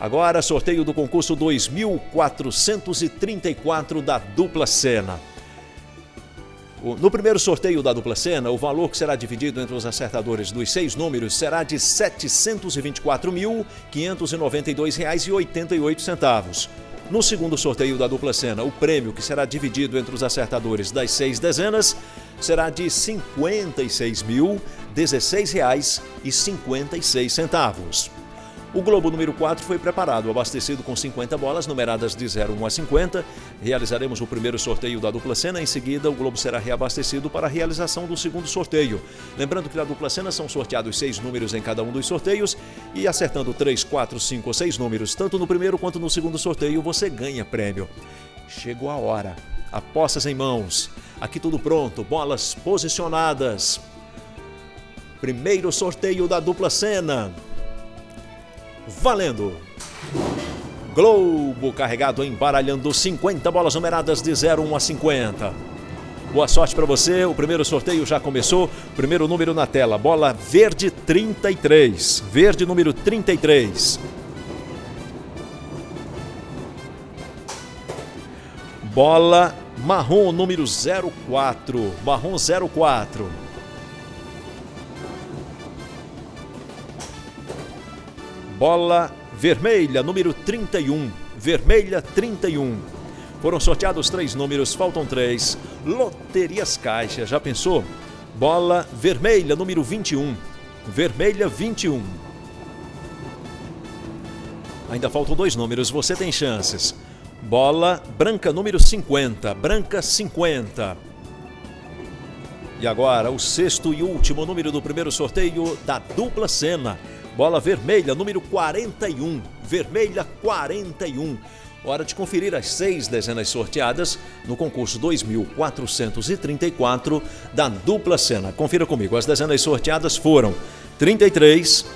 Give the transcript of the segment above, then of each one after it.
Agora, sorteio do concurso 2434 da dupla cena. No primeiro sorteio da dupla cena, o valor que será dividido entre os acertadores dos seis números será de R$ 724.592,88. No segundo sorteio da dupla cena, o prêmio que será dividido entre os acertadores das seis dezenas será de R$ 56.016,56. O globo número 4 foi preparado, abastecido com 50 bolas numeradas de 01 a 50. Realizaremos o primeiro sorteio da dupla cena, em seguida o globo será reabastecido para a realização do segundo sorteio. Lembrando que na dupla cena são sorteados seis números em cada um dos sorteios e acertando 3, 4, 5 ou 6 números, tanto no primeiro quanto no segundo sorteio, você ganha prêmio. Chegou a hora. Apostas em mãos. Aqui tudo pronto, bolas posicionadas. Primeiro sorteio da dupla cena. Valendo! Globo carregado embaralhando 50 bolas numeradas de 01 a 50. Boa sorte para você. O primeiro sorteio já começou. Primeiro número na tela. Bola verde 33. Verde número 33. Bola marrom número 04. Marrom 04. Bola vermelha, número 31. Vermelha 31. Foram sorteados três números, faltam três. Loterias Caixa, já pensou? Bola vermelha, número 21. Vermelha 21. Ainda faltam dois números, você tem chances. Bola branca, número 50. Branca 50. E agora, o sexto e último número do primeiro sorteio da dupla cena. Bola vermelha, número 41. Vermelha 41. Hora de conferir as seis dezenas sorteadas no concurso 2434 da dupla cena. Confira comigo. As dezenas sorteadas foram 33,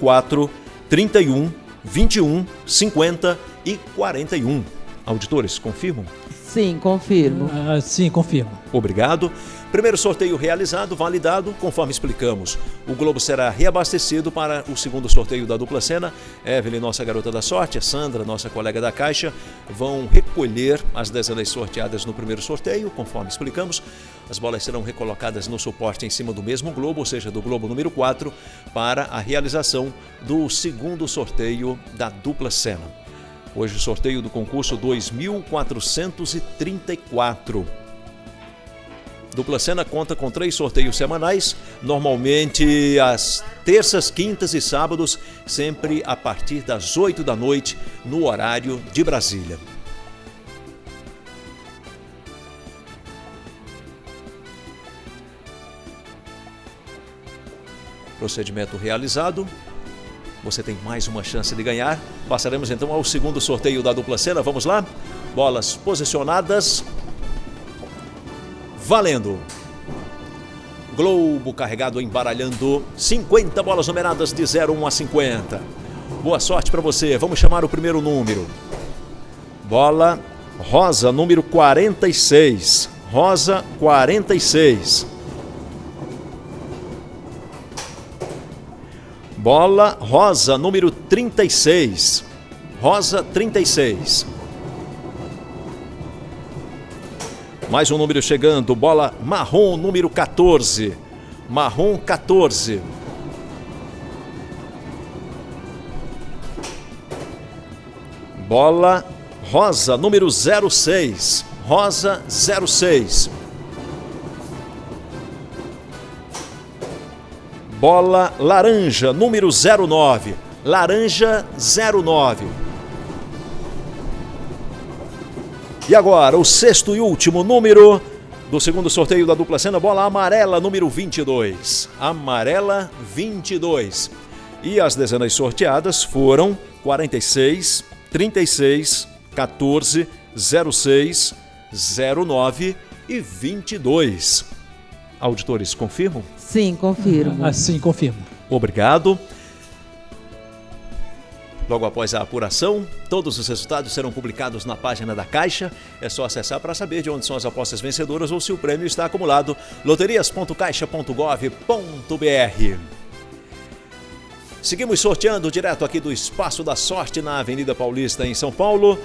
04, 31, 21, 50 e 41. Auditores, confirmam? Sim, confirmo. Ah, sim, confirmo. Obrigado. Primeiro sorteio realizado, validado, conforme explicamos. O Globo será reabastecido para o segundo sorteio da dupla cena. Evelyn, nossa garota da sorte, a Sandra, nossa colega da Caixa, vão recolher as dezenas sorteadas no primeiro sorteio, conforme explicamos. As bolas serão recolocadas no suporte em cima do mesmo globo, ou seja, do globo número 4, para a realização do segundo sorteio da dupla cena. Hoje sorteio do concurso 2434. Dupla Cena conta com três sorteios semanais, normalmente às terças, quintas e sábados, sempre a partir das 8 da noite, no horário de Brasília. Procedimento realizado. Você tem mais uma chance de ganhar. Passaremos então ao segundo sorteio da dupla cena. Vamos lá? Bolas posicionadas. Valendo! Globo carregado embaralhando 50 bolas numeradas de 01 a 50. Boa sorte para você. Vamos chamar o primeiro número. Bola rosa, número 46. Rosa 46. Bola rosa, número 36. Rosa 36. Mais um número chegando. Bola marrom, número 14. Marrom 14. Bola rosa, número 06. Rosa 06. Bola laranja, número 09. Laranja 09. E agora, o sexto e último número do segundo sorteio da dupla cena, bola amarela, número 22. Amarela 22. E as dezenas sorteadas foram 46, 36, 14, 06, 09 e 22. Auditores, confirmam? Sim, confirmo. Ah, sim, confirmo. Obrigado. Logo após a apuração, todos os resultados serão publicados na página da Caixa. É só acessar para saber de onde são as apostas vencedoras ou se o prêmio está acumulado. loterias.caixa.gov.br. Seguimos sorteando direto aqui do Espaço da Sorte na Avenida Paulista, em São Paulo.